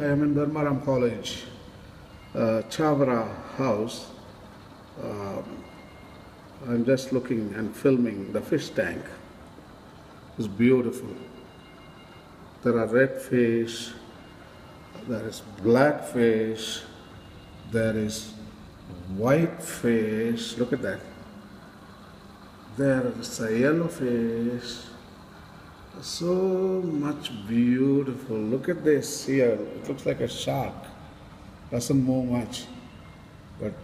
I am in Dharmaram College, uh, Chavara House. Um, I'm just looking and filming the fish tank. It's beautiful. There are red fish, there is black fish, there is white fish. Look at that. There is a yellow fish. So much beautiful. Look at this here. It looks like a shark. Doesn't move much, but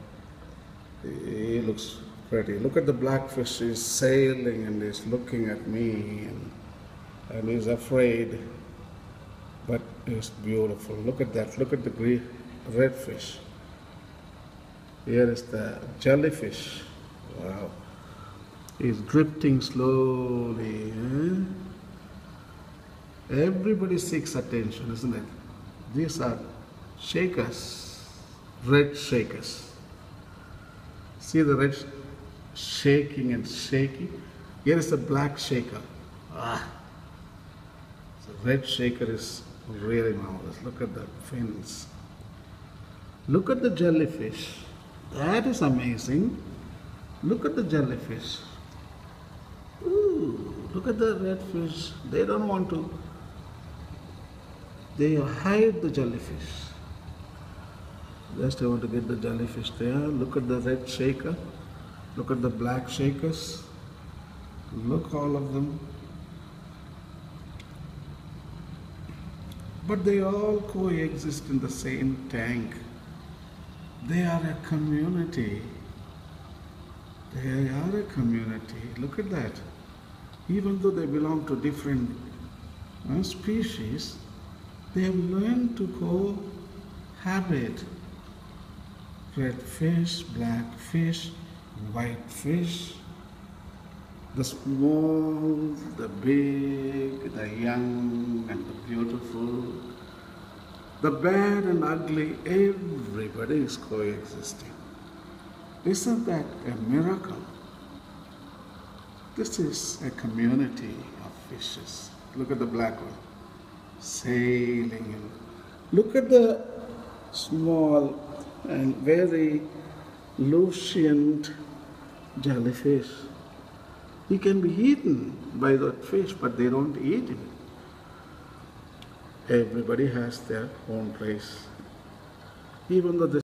he looks pretty. Look at the blackfish. He's sailing and he's looking at me and, and he's afraid, but it's beautiful. Look at that. Look at the green, red fish. Here is the jellyfish. Wow. He's drifting slowly. eh? Everybody seeks attention, isn't it? These are shakers, red shakers. See the red sh- shaking and shaking? Here is the black shaker. Ah. The red shaker is really marvelous. Look at the fins. Look at the jellyfish. That is amazing. Look at the jellyfish. Ooh, look at the red fish. They don't want to. They hide the jellyfish. Just I want to get the jellyfish there. Look at the red shaker. Look at the black shakers. Look all of them. But they all coexist in the same tank. They are a community. They are a community. Look at that. Even though they belong to different uh, species, they learned to cohabit. Red fish, black fish, white fish, the small, the big, the young, and the beautiful, the bad and ugly, everybody is coexisting. Isn't that a miracle? This is a community of fishes. Look at the black one sailing. in. Look at the small and very lucent jellyfish. He can be eaten by that fish, but they don't eat him. Everybody has their own place. Even though this